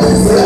Deus.